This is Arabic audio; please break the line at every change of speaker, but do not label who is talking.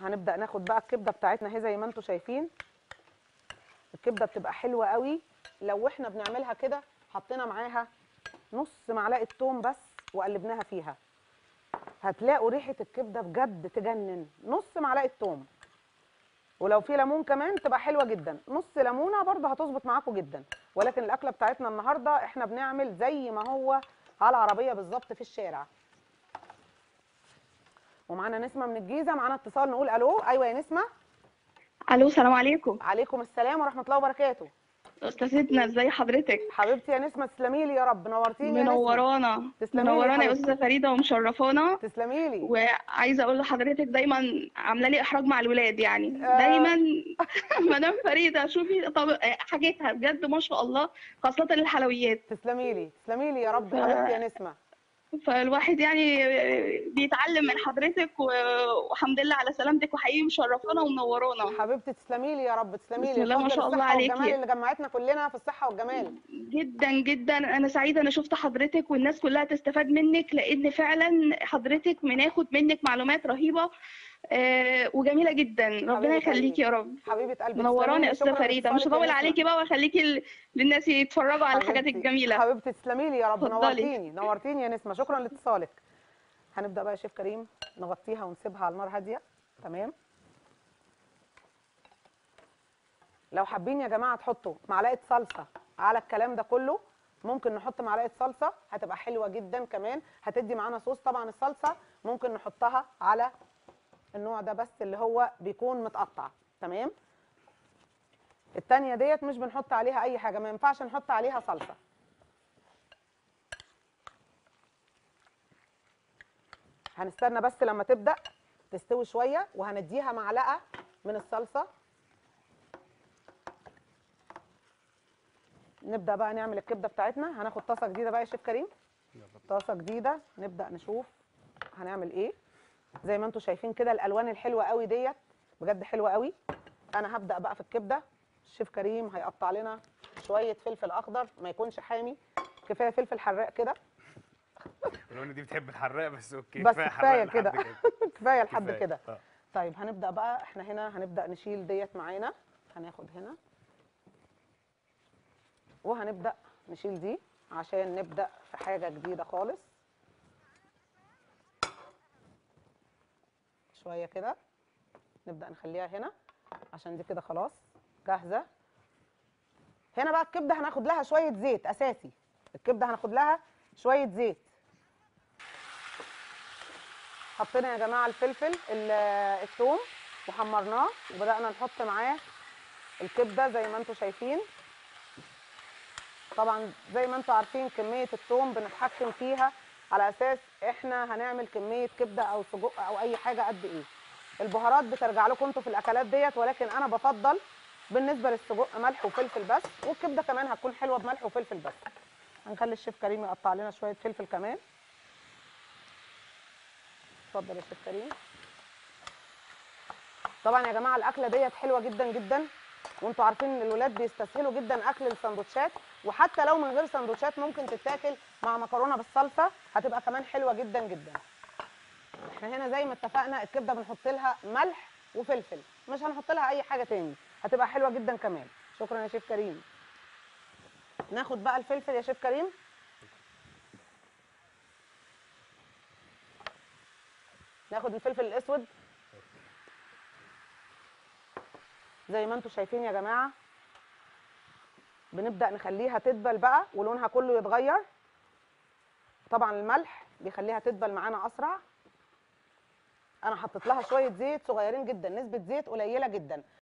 هنبدأ ناخد بقى الكبدة بتاعتنا اهي زي ما أنتم شايفين. الكبدة بتبقى حلوة قوي. لو إحنا بنعملها كده حطينا معاها نص معلقة توم بس وقلبناها فيها. هتلاقوا ريحة الكبدة بجد تجنن. نص معلقة توم. ولو في ليمون كمان تبقى حلوة جدا. نص ليمونة برضه هتظبط معاكم جدا. ولكن الأكلة بتاعتنا النهارده إحنا بنعمل زي ما هو على العربية بالظبط في الشارع. ومعانا نسمة من الجيزة معانا اتصال نقول ألو؟ أيوه يا نسمة.
ألو السلام عليكم.
عليكم السلام ورحمة الله وبركاته.
أستاذتنا ازي حضرتك؟
حبيبتي يا نسمة تسلمي لي يا رب. نورتيني
منورانا منورانا يا. أستاذة فريدة ومشرفانا.
تسلمي لي.
وعايزة أقول لحضرتك دايما عاملة لي إحراج مع الولاد يعني.
آه.
دايما مدام فريدة شوفي طب حاجتها بجد ما شاء الله خاصة الحلويات.
تسلمي لي تسلمي لي يا رب. حبيبتي يا نسمة.
فالواحد يعني بيتعلم من حضرتك والحمد لله على سلامتك وحقيقي مشرفانا ومنورانا.
حبيبي تسلمي لي يا رب تسلمي لي.
ما شاء الله عليكي.
والجمال اللي جمعتنا كلنا في الصحة والجمال.
جدا جدا. أنا سعيدة أنا شفت حضرتك والناس كلها تستفاد منك لأن فعلا حضرتك بناخد منك معلومات رهيبة. وجميلة جدا. ربنا يخليكي يا رب.
حبيبة قلبي
منوراني يا.
أستاذة
فريدة. مش هطول. عليكي بقى وأخليكي للناس يتفرجوا على الحاجات الجميلة.
حبيبتي تسلمي لي يا رب. نورتيني نورتيني يا نسمة. شكرا لاتصالك. هنبدأ بقى يا شيف كريم. نغطيها ونسيبها على النار هادية. تمام؟ لو حابين يا جماعة تحطوا معلقة صلصة على الكلام ده كله ممكن نحط معلقة صلصة. هتبقى حلوة جدا كمان. هتدي معانا صوص. طبعا الصلصة ممكن نحطها على النوع ده بس اللي هو بيكون متقطع تمام؟ التانية ديت مش بنحط عليها أي حاجة ما ينفعش نحط عليها صلصة. هنستنى بس لما تبدأ تستوي شوية وهنديها معلقة من الصلصة. نبدأ بقى نعمل الكبدة بتاعتنا. هناخد طاسة جديدة بقى يا شيف كريم. طاسة جديدة. نبدأ نشوف هنعمل إيه. زي ما أنتم شايفين كده الألوان الحلوة قوي ديت. بجد حلوة قوي. أنا هبدأ بقى في الكبدة. الشيف كريم هيقطع لنا شوية فلفل أخضر ما يكونش حامي. كفاية فلفل حراق كده.
لو ان دي بتحب الحراق بس okay
بس
كفاية
كده. كفاية لحد. كده.
آه.
طيب هنبدأ بقى. إحنا هنا هنبدأ نشيل ديت معانا. هناخد هنا. وهنبدأ نشيل دي عشان نبدأ في حاجة جديدة خالص. شوية كده. نبدأ نخليها هنا. عشان دي كده خلاص جاهزة. هنا بقى الكبدة هناخد لها شوية زيت أساسي. الكبدة هناخد لها شوية زيت. حطينا يا جماعة الفلفل ال- الثوم وحمرناه وبدأنا نحط معاه الكبدة زي ما أنتم شايفين. طبعا زي ما أنتم عارفين كمية الثوم بنتحكم فيها على أساس إحنا هنعمل كمية كبدة أو سجق أو أي حاجة قد إيه. البهارات بترجع لكم أنتوا في الأكلات ديت ولكن أنا بفضل بالنسبة للسجق ملح وفلفل بس والكبدة كمان هتكون حلوة بملح وفلفل بس. هنخلي الشيف كريم يقطع لنا شوية فلفل كمان. اتفضل يا شيف كريم. طبعا يا جماعة الأكلة ديت حلوة جدا جدا. وانتوا عارفين إن الولاد بيستسهلوا جدا أكل السندوتشات وحتى لو من غير سندوتشات ممكن تتاكل مع مكرونة بالصلصة هتبقى كمان حلوة جدا جدا. إحنا هنا زي ما اتفقنا الكبدة بنحط لها ملح وفلفل مش هنحط لها أي حاجة تاني هتبقى حلوة جدا كمان. شكرا يا شيف كريم. ناخد بقى الفلفل يا شيف كريم. ناخد الفلفل الأسود. زي ما أنتم شايفين يا جماعة بنبدأ نخليها تدبل بقى ولونها كله يتغير. طبعا الملح بيخليها تدبل معانا أسرع. أنا حطيت لها شوية زيت صغيرين جدا نسبة زيت قليلة جدا.